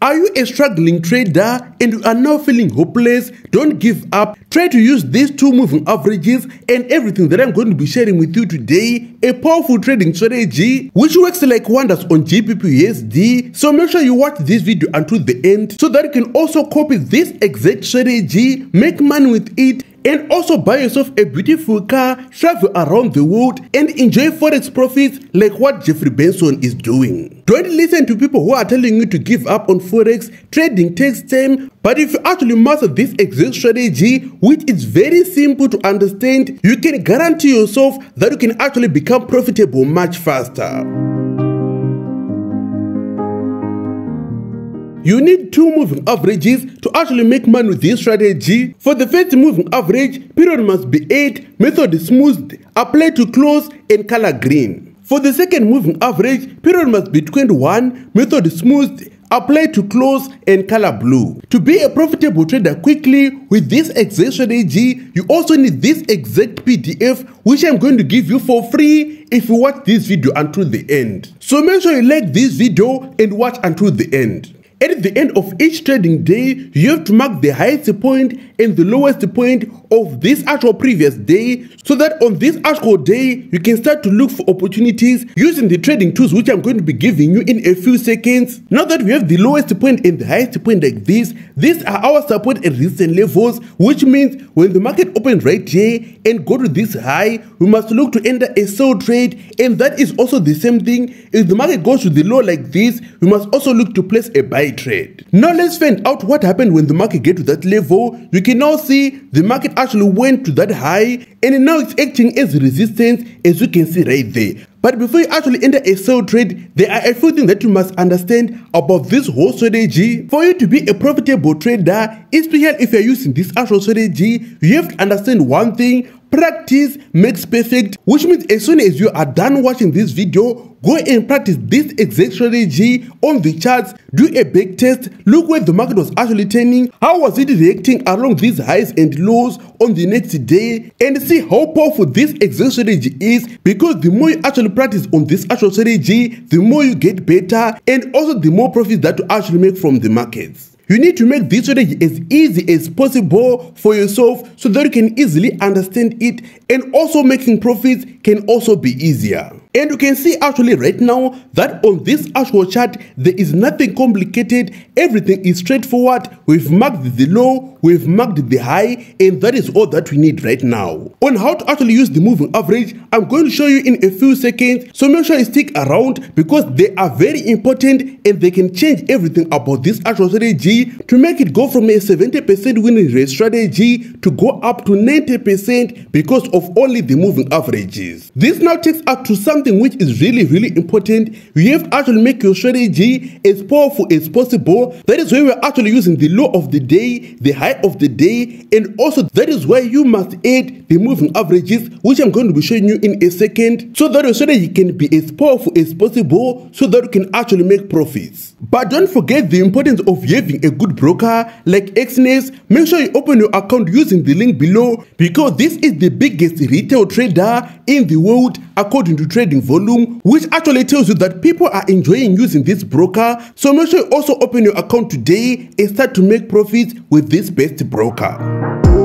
Are you a struggling trader and you are now feeling hopeless? Don't give up. Try to use these two moving averages and everything that I'm going to be sharing with you today. A powerful trading strategy which works like wonders on GBP So make sure you watch this video until the end so that you can also copy this exact strategy, make money with it and also buy yourself a beautiful car, travel around the world, and enjoy forex profits like what Jeffrey Benson is doing. Don't listen to people who are telling you to give up on forex. Trading takes time, but if you actually master this exact strategy, which is very simple to understand, you can guarantee yourself that you can actually become profitable much faster. You need two moving averages to actually make money with this strategy. For the first moving average, period must be 8, method is smoothed, apply to close and color green. For the second moving average, period must be 21, method is smoothed, apply to close and color blue. To be a profitable trader quickly with this exact strategy, you also need this exact PDF which I'm going to give you for free if you watch this video until the end. So make sure you like this video and watch until the end. At the end of each trading day, you have to mark the highest point and the lowest point of this actual previous day so that on this actual day, you can start to look for opportunities using the trading tools which I'm going to be giving you in a few seconds. Now that we have the lowest point and the highest point like this, these are our support and resistance levels, which means when the market opens right here and go to this high, we must look to enter a sell trade and that is also the same thing. If the market goes to the low like this, we must also look to place a buy trade. Now let's find out what happened when the market get to that level. You can now see the market actually went to that high and now it's acting as resistance as you can see right there. But before you actually enter a sell trade, there are a few things that you must understand about this whole strategy. For you to be a profitable trader, especially if you're using this actual strategy, you have to understand one thing Practice makes perfect, which means as soon as you are done watching this video, go and practice this exact strategy on the charts, do a back test, look where the market was actually turning, how was it reacting along these highs and lows on the next day, and see how powerful this exact strategy is because the more you actually practice on this actual strategy, the more you get better and also the more profits that you actually make from the markets. You need to make this strategy as easy as possible for yourself so that you can easily understand it and also making profits can also be easier. And you can see actually right now that on this actual chart, there is nothing complicated. Everything is straightforward. We've marked the low, we've marked the high, and that is all that we need right now. On how to actually use the moving average, I'm going to show you in a few seconds. So make sure you stick around because they are very important and they can change everything about this actual strategy to make it go from a 70% winning rate strategy to go up to 90% because of only the moving averages. This now takes us to some something which is really, really important. You have to actually make your strategy as powerful as possible. That is why we're actually using the low of the day, the high of the day, and also that is why you must add the moving averages, which I'm going to be showing you in a second, so that your strategy can be as powerful as possible, so that you can actually make profits. But don't forget the importance of having a good broker like Exness. Make sure you open your account using the link below because this is the biggest retail trader in the world according to trading volume, which actually tells you that people are enjoying using this broker. So make sure you also open your account today and start to make profits with this best broker.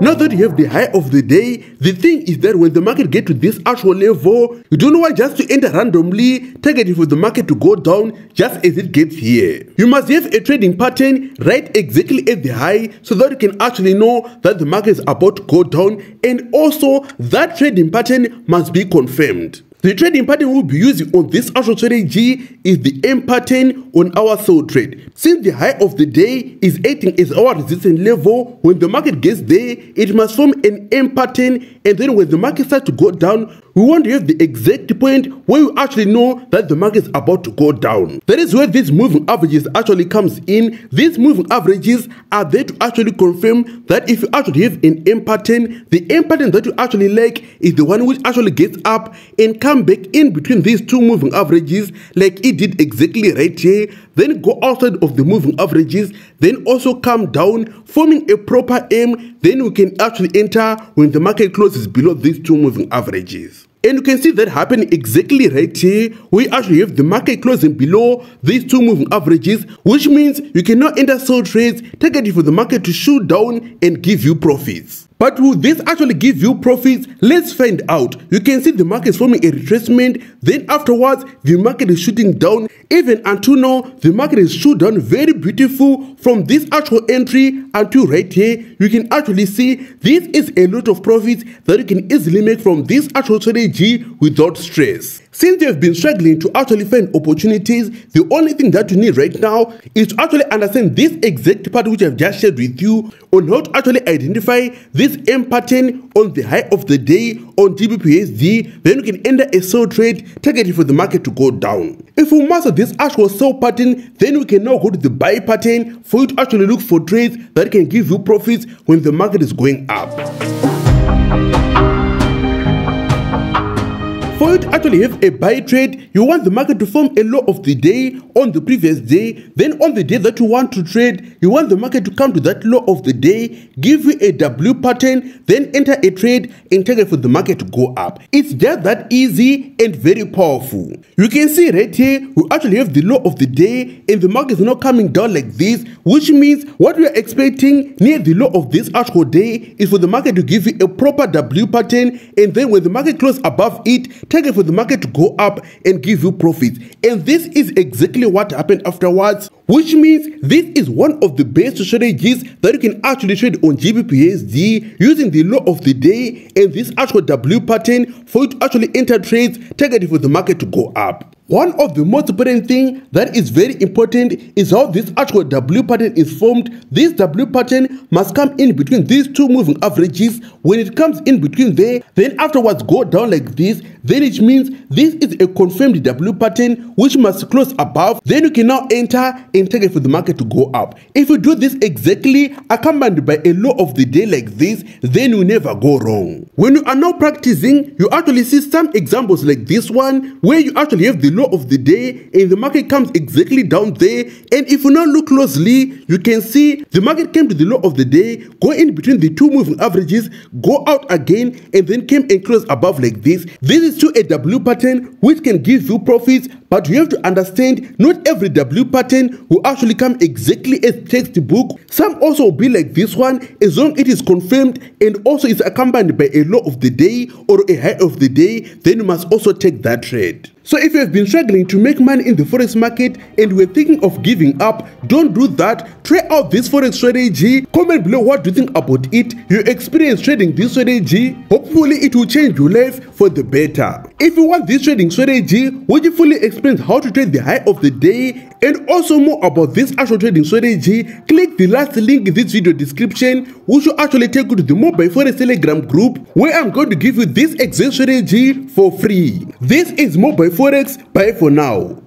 Now that you have the high of the day, the thing is that when the market get to this actual level, you don't want just to enter randomly, targeting for the market to go down just as it gets here. You must have a trading pattern right exactly at the high so that you can actually know that the market is about to go down and also that trading pattern must be confirmed. The trading pattern we'll be using on this actual strategy is the M pattern on our sell trade. Since the high of the day is acting as our resistance level, when the market gets there, it must form an M pattern and then when the market starts to go down, we want to have the exact point where we actually know that the market is about to go down. That is where these moving averages actually comes in. These moving averages are there to actually confirm that if you actually have an pattern, the pattern that you actually like is the one which actually gets up and come back in between these two moving averages like it did exactly right here, then go outside of the moving averages, then also come down, forming a proper M, then we can actually enter when the market closes below these two moving averages. And you can see that happening exactly right here. We actually have the market closing below these two moving averages, which means you cannot enter sell trades targeting for the market to shoot down and give you profits. But will this actually give you profits? Let's find out. You can see the market is forming a retracement. Then afterwards, the market is shooting down. Even until now, the market is shoot down very beautiful from this actual entry until right here. You can actually see this is a lot of profits that you can easily make from this actual strategy without stress. Since have been struggling to actually find opportunities, the only thing that you need right now is to actually understand this exact part which I've just shared with you on how to actually identify this M pattern on the high of the day on GBPUSD, then you can enter a sell trade targeting for the market to go down. If we master this actual sell pattern, then we can now go to the buy pattern for you to actually look for trades that can give you profits when the market is going up. To actually have a buy trade, you want the market to form a low of the day on the previous day. Then on the day that you want to trade, you want the market to come to that low of the day, give you a W pattern, then enter a trade and target for the market to go up. It's just that easy and very powerful. You can see right here, we actually have the low of the day and the market is not coming down like this, which means what we are expecting near the low of this actual day is for the market to give you a proper W pattern and then when the market closes above it, target for the market to go up and give you profits. And this is exactly what happened afterwards, which means this is one of the best strategies that you can actually trade on GBPUSD using the low of the day and this actual W pattern for you to actually enter trades targeting for the market to go up. One of the most important thing that is very important is how this actual W pattern is formed. This W pattern must come in between these two moving averages. When it comes in between there, then afterwards go down like this, then it means this is a confirmed W pattern which must close above. Then you can now enter and target for the market to go up. If you do this exactly accompanied by a low of the day like this, then you never go wrong. When you are now practicing, you actually see some examples like this one where you actually have the low of the day and the market comes exactly down there. And if you now look closely you can see the market came to the low of the day go in between the two moving averages go out again and then came and closed above like this. This is to a w pattern which can give you profits but you have to understand not every w pattern will actually come exactly as textbook some also will be like this one as long it is confirmed and also is accompanied by a low of the day or a high of the day then you must also take that trade so if you have been struggling to make money in the forex market and were thinking of giving up, don't do that. Try out this forex strategy. Comment below what you think about it. Your experience trading this strategy. Hopefully it will change your life for the better. If you want this trading strategy, which fully explains how to trade the high of the day and also more about this actual trading strategy, click the last link in this video description which will actually take you to the mobile forex telegram group where I'm going to give you this exact strategy for free. This is mobile Forex. Bye for now.